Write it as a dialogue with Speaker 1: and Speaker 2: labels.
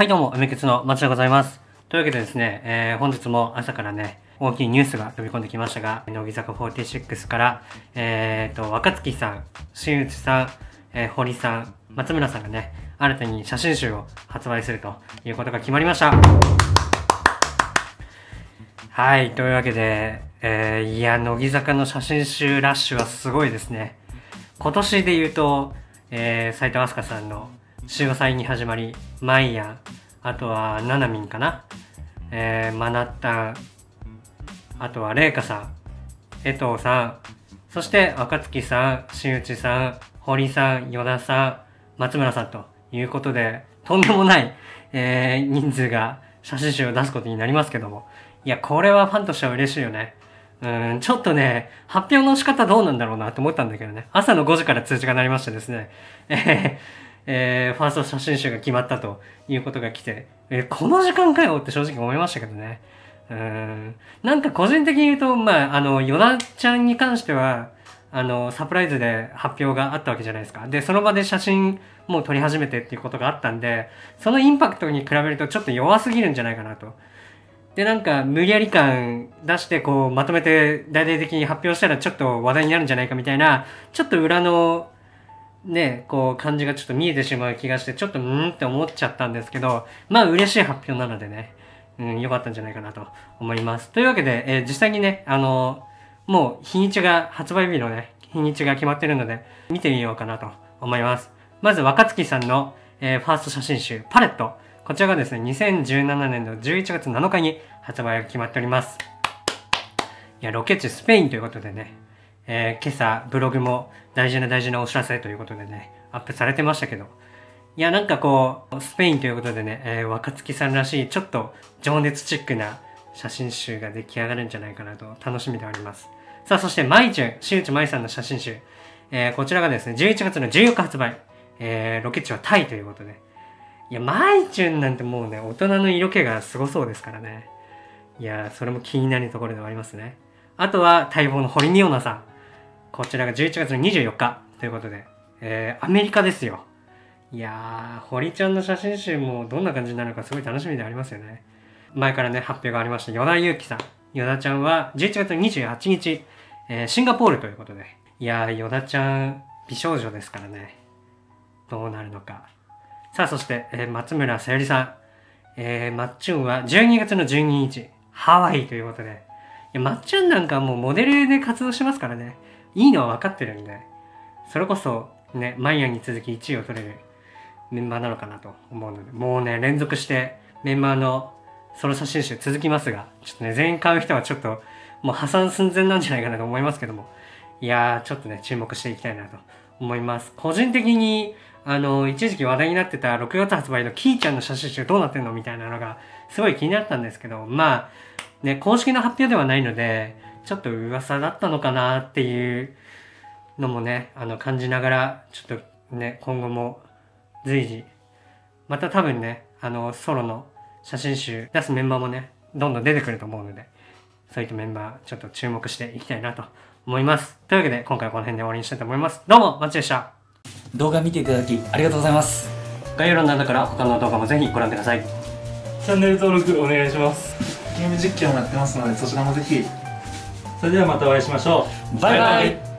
Speaker 1: はいどうも、梅ケツの松でございます。というわけでですね、えー本日も朝からね、大きいニュースが飛び込んできましたが、乃木坂46から、えーと、若月さん、新内さん、えー堀さん、松村さんがね、新たに写真集を発売するということが決まりました。はい、というわけで、えーいや、乃木坂の写真集ラッシュはすごいですね。今年で言うと、えー、斉藤飛鳥さんの潮祭に始まり、マイヤ、あとはナナミンかな、えー、マナッタン、あとはレイカさん、江藤さん、そして若月さん、新内さん、堀さん、与田さん、松村さんということで、とんでもない、えー、人数が写真集を出すことになりますけども。いや、これはファンとしては嬉しいよね。うん、ちょっとね、発表の仕方どうなんだろうなと思ったんだけどね。朝の5時から通知が鳴りましてですね。えーえーファースト写真集が決まったということが来て、えーこの時間かよって正直思いましたけどね。うん。なんか個人的に言うと、まあ、あの、ヨダちゃんに関しては、あの、サプライズで発表があったわけじゃないですか。で、その場で写真もう撮り始めてっていうことがあったんで、そのインパクトに比べるとちょっと弱すぎるんじゃないかなと。で、なんか、無理やり感出して、こう、まとめて大々的に発表したらちょっと話題になるんじゃないかみたいな、ちょっと裏の、ね、こう、感じがちょっと見えてしまう気がして、ちょっと、うーんって思っちゃったんですけど、まあ、嬉しい発表なのでね、うん、良かったんじゃないかなと思います。というわけで、えー実際にね、あのもう日にちが、発売日のね、日にちが決まってるので、見てみようかなと思います。まず、若月さんの、えーファースト写真集、パレット。こちらがですね、2017年の11月7日に発売が決まっております。いや、ロケ地スペインということでね、えー今朝ブログも大事な大事なお知らせということでね、アップされてましたけど、いや、なんかこう、スペインということでね、えー若月さんらしい、ちょっと情熱チックな写真集が出来上がるんじゃないかなと楽しみでおります。さあ、そして、まいちゅん、新内まいさんの写真集。えーこちらがですね、11月の14日発売。えーロケ地はタイということで。いや、まいちゅんなんてもうね、大人の色気がすごそうですからね。いや、それも気になるところではありますね。あとは、待望の堀美央奈さん。こちらが11月の24日ということで、えーアメリカですよ。いやー、堀ちゃんの写真集もどんな感じになるかすごい楽しみでありますよね。前からね、発表がありました、与田祐希さん。与田ちゃんは11月28日、えーシンガポールということで。いやー、与田ちゃん、美少女ですからね。どうなるのか。さあ、そして、えー松村さゆりさん。えー、まっちゅんは12月の12日、ハワイということで。いや、まっちゅんなんかもうモデルで活動しますからね。いいのは分かってるんで。それこそ、ね、マイヤーに続き1位を取れるメンバーなのかなと思うので、もうね、連続してメンバーのソロ写真集続きますが、ちょっとね、全員買う人はちょっと、もう破産寸前なんじゃないかなと思いますけども、いやー、ちょっとね、注目していきたいなと思います。個人的に、あの、一時期話題になってた6月発売のキーちゃんの写真集どうなってんのみたいなのが、すごい気になったんですけど、まあ、ね、公式の発表ではないので、ちょっと噂だったのかなっていうのもね、あの、感じながら、ちょっとね、今後も随時、また多分ね、あの、ソロの写真集出すメンバーもね、どんどん出てくると思うので、そういったメンバー、ちょっと注目していきたいなと思います。というわけで、今回はこの辺で終わりにしたいと思います。どうも、マッチでした。
Speaker 2: 動画見ていただきありがとうございます
Speaker 1: 概要欄の中から他の動画もぜひご覧ください。
Speaker 3: チャンネル登録お願いします
Speaker 4: ゲーム実況もやってますのでそちらもぜひ
Speaker 3: それではまたお会いしましょう。
Speaker 2: バイバイ。